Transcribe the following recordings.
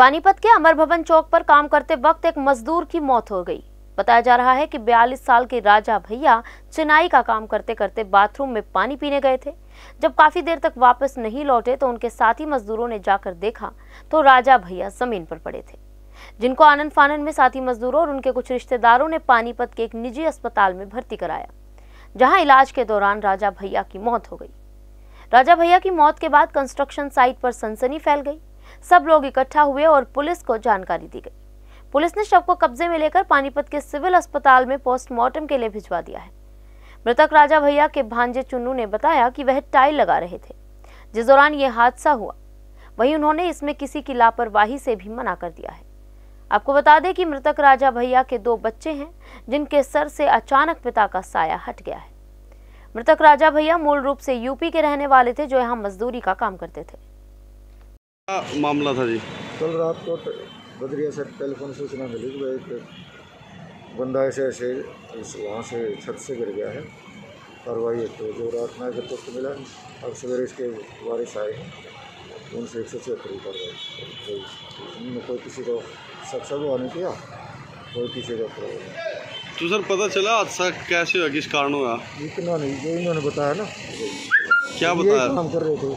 पानीपत के अमर भवन चौक पर काम करते वक्त एक मजदूर की मौत हो गई। बताया जा रहा है कि 42 साल के राजा भैया चिनाई का काम करते करते बाथरूम में पानी पीने गए थे। जब काफ़ी देर तक वापस नहीं लौटे तो उनके साथी मजदूरों ने जाकर देखा तो राजा भैया ज़मीन पर पड़े थे। जिनको आनंद फानंद में साथी मजदूरों और उनके कुछ रिश्तेदारों ने पानीपत के एक निजी अस्पताल में भर्ती कराया, जहाँ इलाज के दौरान राजा भैया की मौत हो गई। राजा भैया की मौत के बाद कंस्ट्रक्शन साइट पर सनसनी फैल गई। सब लोग इकट्ठा हुए और पुलिस को जानकारी दी गई। पुलिस ने शव को कब्जे में लेकर पानीपत के सिविल अस्पताल में पोस्टमार्टम के लिए भिजवा दिया है। मृतक राजा भैया के भांजे चुन्नू ने बताया कि वह टाइल लगा रहे थे। जिस दौरान यह हादसा हुआ, वहीं उन्होंने इसमें किसी की लापरवाही से भी मना कर दिया है। आपको बता दें कि मृतक राजा भैया के दो बच्चे हैं, जिनके सर से अचानक पिता का साया हट गया है। मृतक राजा भैया मूल रूप से यूपी के रहने वाले थे, जो यहाँ मजदूरी का काम करते थे। मामला था जी। कल रात को बदरिया से टेलीफोन सूचना मिली कि भाई एक बंदा ऐसे ऐसे इस वहाँ से छत से गिर गया है। कार्रवाई तो जो रात में आकर तक मिला अब सवेरे इसके वारिस आए हैं। उनसे एक सौ छिहत्तर की कार्रवाई कोई कोई किसी को शख्स वो नहीं किया कोई किसी का प्रॉब्लम तो सर पता चला हादसा कैसे हुआ किस कारण हुआ? इतना नहीं जो इन्होंने बताया ना। क्या बताया? काम कर रहे थे।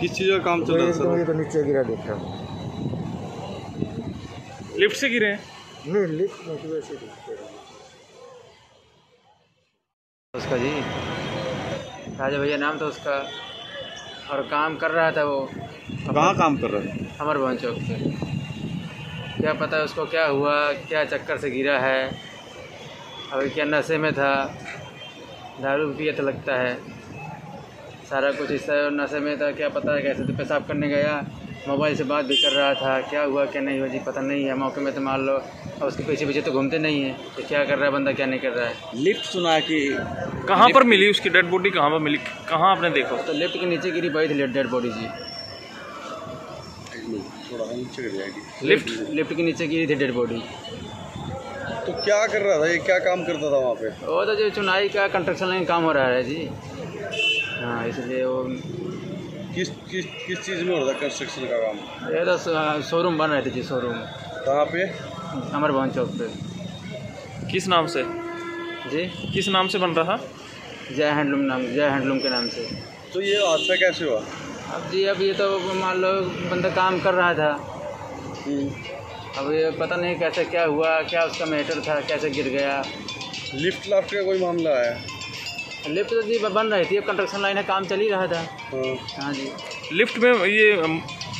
किस चीज़ का काम चल रहा है ये तो नीचे गिरा देखा। लिफ्ट से गिरे हैं? नहीं लिफ्ट तो वैसे उसका जी। राजा भैया नाम था उसका। और काम कर रहा था वो। कहाँ काम कर रहे थे अमर भवन चौक पे। क्या पता है उसको क्या हुआ क्या चक्कर से गिरा है। अभी क्या नशे में था। दारू भी पिया था लगता है। सारा कुछ इस नशे में था क्या पता है कैसे तो पेशाब करने गया। मोबाइल से बात भी कर रहा था क्या हुआ क्या नहीं हुआ जी पता नहीं है। मौके में तो मान लो और उसके पीछे पीछे तो घूमते नहीं है कि क्या कर रहा है बंदा क्या नहीं कर रहा है। लिफ्ट सुना कि कहाँ पर मिली उसकी डेड बॉडी कहाँ पर मिली कहाँ आपने देखा? तो लिफ्ट के नीचे गिरी पड़ी थी डेड बॉडी जी। थोड़ा नीचे लिफ्ट? लिफ्ट के नीचे गिरी थी डेड बॉडी। तो क्या कर रहा था ये क्या काम करता था वहाँ पे? वो तो जो चुनाई का कंस्ट्रक्शन लाइन काम हो रहा है जी। हाँ इसलिए वो किस किस किस चीज़ में हो रहा था कंस्ट्रक्शन का काम? ये तो शोरूम बन रहे थे जी शोरूम कहाँ पे? अमर भवन चौक पे। किस नाम से? जी? किस नाम से बन रहा? जय हैंडलूम नाम जय हैंडलूम के नाम से। तो ये हादसा कैसे हुआ? अब जी अब ये तो मान लो बंदा काम कर रहा था। अब ये पता नहीं कैसे क्या हुआ क्या उसका मैटर था कैसे गिर गया। लिफ्ट लाफ्ट का कोई मामला है? लिफ्ट तो जी बन रही थी अब कंस्ट्रक्शन लाइन है काम चल ही रहा था। हाँ। हाँ जी। लिफ्ट में ये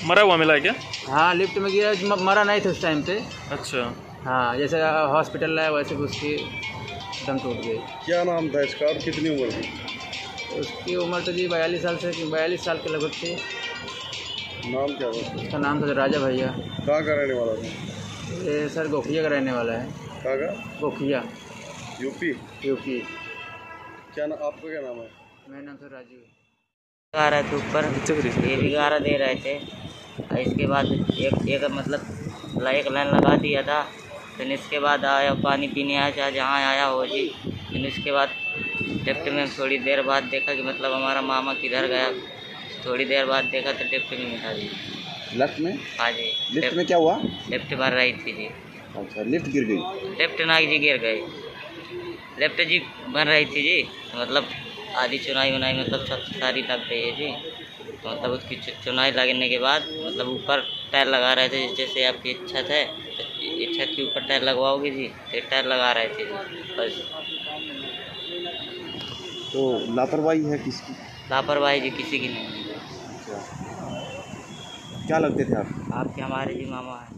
मरा हुआ मिला है क्या? हाँ लिफ्ट में गिरा म- मरा नहीं था उस टाइम पे। अच्छा। हाँ जैसे हॉस्पिटल है वैसे उसकी दम टूट गई। क्या नाम था इसका और कितनी उम्र थी? उसकी उम्र तो जी बयालीस साल से बयालीस साल के लगभग थी। नाम क्या था? उसका उसका नाम था राजा भैया। कहाँ का रहने वाला था? ये सर गोखिया का रहने वाला है। कहाँ का? गोखिया। यूपी? यूपी। क्या नाम आपका क्या नाम है? मेरा नाम सर राजू है। गा रहे थे ऊपर ये भी गारा दे रहे थे। और इसके बाद एक एक मतलब एक लाइन लगा दिया था। फिर इसके बाद आया पानी पीने आया चाहे जहाँ आया हो जी। फिर इसके बाद लिफ्ट में थोड़ी देर बाद देखा कि मतलब हमारा मामा किधर गया। थोड़ी देर बाद देखा तो लिफ्ट में मिला जी। लेफ़्ट में? हाँ जी लिफ्ट में क्या हुआ? लिफ्ट भर रही थी जी। अच्छा लिफ्ट गिर गई। लेफ़्ट नाग जी गिर गई। लेफ़्ट जी बन रही थी जी तो मतलब आधी चुनाई उनाई मतलब छत सारी लग गई है जी। तो मतलब उसकी चुनाई लगने के बाद मतलब ऊपर टायर लगा रहे थे जैसे आपकी छत है तो ये छत के ऊपर टायर लगवाओगे जी तो टायर लगा रहे थे जी बस। तो लापरवाही है किसकी? लापरवाही जी किसी की नहीं। क्या लगते थे आप? आपके हमारे जी मामा हैं।